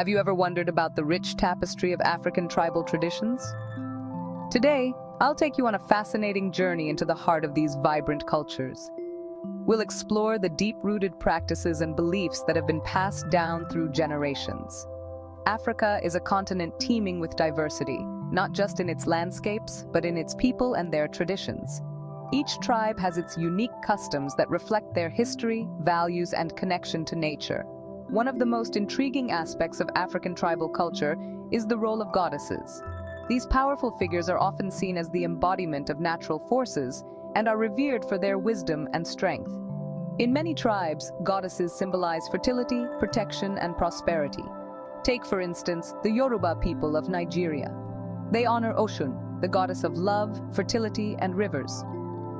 Have you ever wondered about the rich tapestry of African tribal traditions? Today, I'll take you on a fascinating journey into the heart of these vibrant cultures. We'll explore the deep-rooted practices and beliefs that have been passed down through generations. Africa is a continent teeming with diversity, not just in its landscapes, but in its people and their traditions. Each tribe has its unique customs that reflect their history, values, and connection to nature. One of the most intriguing aspects of African tribal culture is the role of goddesses. These powerful figures are often seen as the embodiment of natural forces and are revered for their wisdom and strength. In many tribes, goddesses symbolize fertility, protection, and prosperity. Take, for instance, the Yoruba people of Nigeria. They honor Oshun, the goddess of love, fertility, and rivers.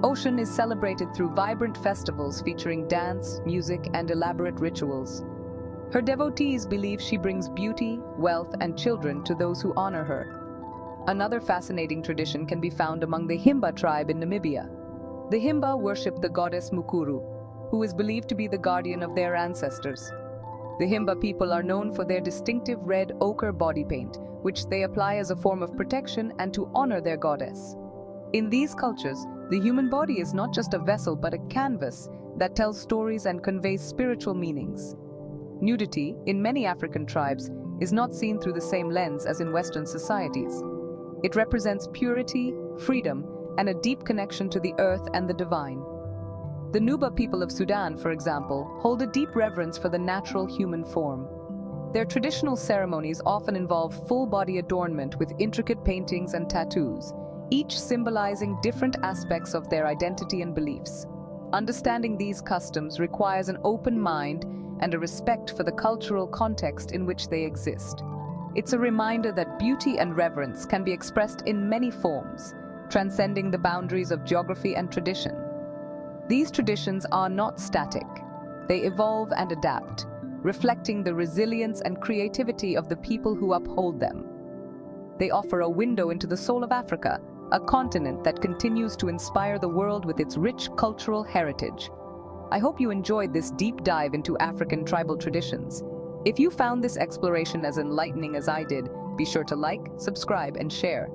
Oshun is celebrated through vibrant festivals featuring dance, music, and elaborate rituals. Her devotees believe she brings beauty, wealth, and children to those who honor her. Another fascinating tradition can be found among the Himba tribe in Namibia. The Himba worship the goddess Mukuru, who is believed to be the guardian of their ancestors. The Himba people are known for their distinctive red ochre body paint, which they apply as a form of protection and to honor their goddess. In these cultures, the human body is not just a vessel but a canvas that tells stories and conveys spiritual meanings. Nudity, in many African tribes, is not seen through the same lens as in Western societies. It represents purity, freedom, and a deep connection to the earth and the divine. The Nuba people of Sudan, for example, hold a deep reverence for the natural human form. Their traditional ceremonies often involve full-body adornment with intricate paintings and tattoos, each symbolizing different aspects of their identity and beliefs. Understanding these customs requires an open mind and a respect for the cultural context in which they exist. It's a reminder that beauty and reverence can be expressed in many forms, transcending the boundaries of geography and tradition. These traditions are not static. They evolve and adapt, reflecting the resilience and creativity of the people who uphold them. They offer a window into the soul of Africa, a continent that continues to inspire the world with its rich cultural heritage. I hope you enjoyed this deep dive into African tribal traditions. If you found this exploration as enlightening as I did, be sure to like, subscribe, and share.